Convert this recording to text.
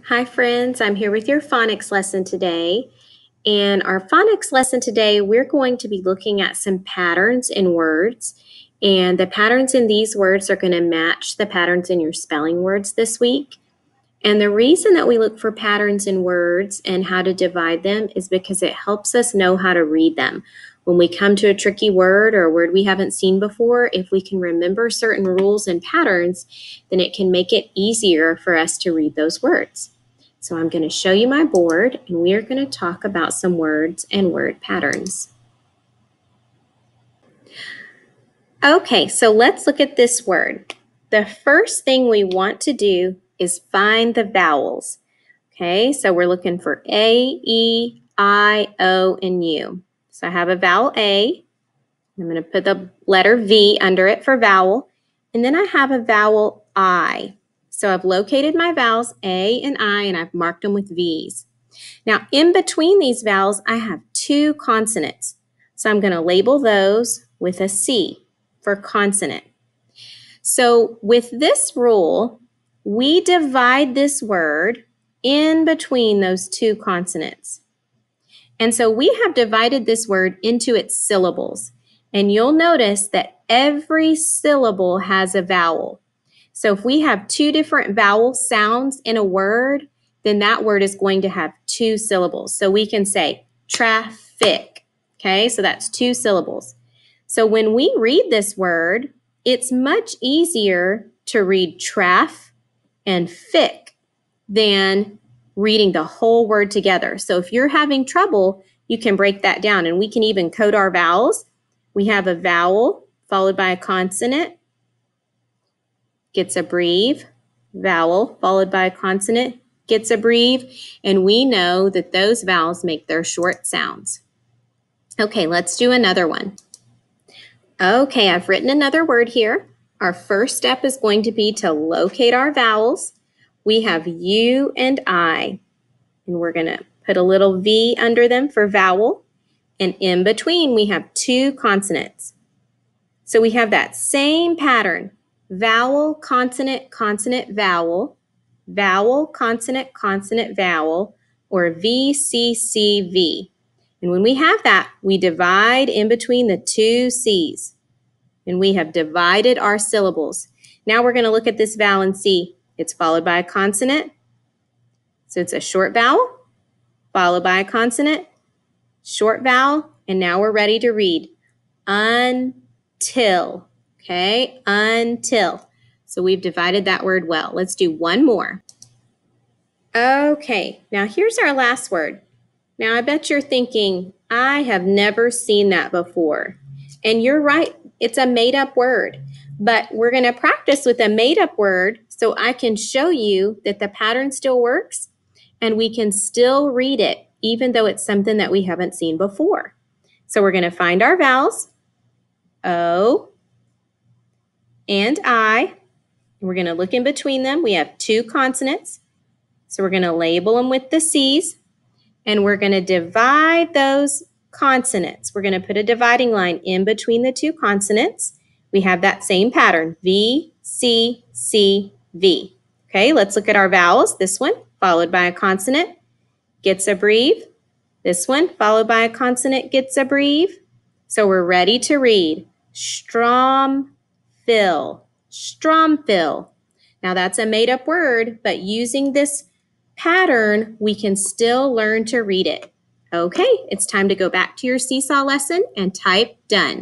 Hi friends, I'm here with your phonics lesson today. In our phonics lesson today, we're going to be looking at some patterns in words. And the patterns in these words are going to match the patterns in your spelling words this week. And the reason that we look for patterns in words and how to divide them is because it helps us know how to read them. When we come to a tricky word or a word we haven't seen before, if we can remember certain rules and patterns, then it can make it easier for us to read those words. So I'm going to show you my board and we are going to talk about some words and word patterns. Okay, so let's look at this word. The first thing we want to do is find the vowels. Okay, so we're looking for A, E, I, O, and U. So I have a vowel A. I'm going to put the letter V under it for vowel. And then I have a vowel I. So I've located my vowels A and I and I've marked them with V's. Now in between these vowels, I have two consonants. So I'm going to label those with a C for consonant. So with this rule, we divide this word in between those two consonants. And so we have divided this word into its syllables. And you'll notice that every syllable has a vowel. So if we have two different vowel sounds in a word, then that word is going to have two syllables. So we can say traffic. Okay, so that's two syllables. So when we read this word, it's much easier to read traf and fic than reading the whole word together. So if you're having trouble, you can break that down and we can even code our vowels. We have a vowel followed by a consonant, gets a breve, vowel followed by a consonant, gets a breve, and we know that those vowels make their short sounds. Okay, let's do another one. Okay, I've written another word here. Our first step is going to be to locate our vowels we have U and I. And we're going to put a little V under them for vowel. And in between, we have two consonants. So we have that same pattern. Vowel, consonant, consonant, vowel. Vowel, consonant, consonant, vowel. Or V, C, C, V. And when we have that, we divide in between the two C's. And we have divided our syllables. Now we're going to look at this vowel and see it's followed by a consonant. So it's a short vowel, followed by a consonant, short vowel, and now we're ready to read. Until, okay? Until. So we've divided that word well. Let's do one more. Okay, now here's our last word. Now I bet you're thinking, I have never seen that before. And you're right, it's a made up word. But we're going to practice with a made up word so I can show you that the pattern still works and we can still read it even though it's something that we haven't seen before. So we're going to find our vowels, O and I. We're going to look in between them. We have two consonants. So we're going to label them with the C's and we're going to divide those consonants. We're going to put a dividing line in between the two consonants we have that same pattern, V, C, C, V. Okay, let's look at our vowels. This one, followed by a consonant, gets a breve. This one, followed by a consonant, gets a breve. So we're ready to read. Stromfil, Stromfil. Now that's a made up word, but using this pattern, we can still learn to read it. Okay, it's time to go back to your seesaw lesson and type done.